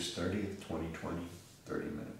August thirtieth, 30 minutes.